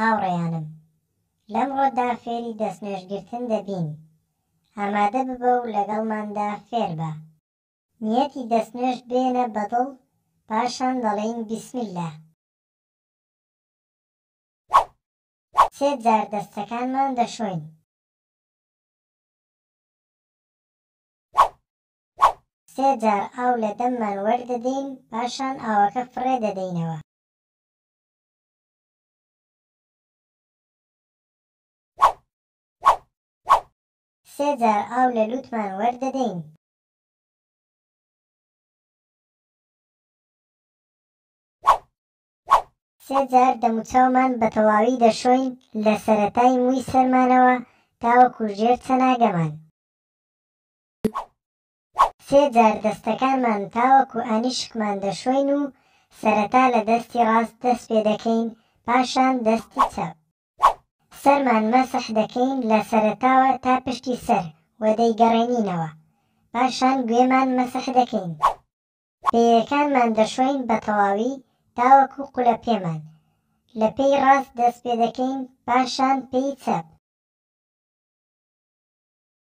هاوڕێیانم، لەمڕۆدا فێری دەستنوێژگرتن دەبین، ئامادە ببە و لەگەڵماندا فێربە. نیەتی دەستنوێژت بێنە بە دڵ، پاشان دەڵێین بسم اللە. سێ جار دەستەکانمان دەشۆین. سێ جار ئاو لە دەممان وەردەدەین، پاشان ئاوەکە فڕێ دەدەینەوە. سێ جار ئاو لە لووتمان وەردەدەین. سێ جار دەموچاومان بە تەواوی دەشۆین لە سەرەتای مووی سەرمانەوە تاوەکو ژێر چەناگەمان. سێ جار دەستەکانمان تاوەکو ئانیشکمان دەشۆین و سەرەتا لە دەستی ڕاست دەست پێ دەکەین پاشان دەستی چەپ. سەرمان مەسح دەکەین لە سەرەتاوە تا پشتی سەر و دەیگەڕێنینەوە. پاشان گوێمان مەسح دەکەین. پێیەکانمان دەشۆین بە تەواوی تاوەکو قولە پێمان. لە پێی ڕاست دەست پێ دەکەین پاشان پێی چەپ.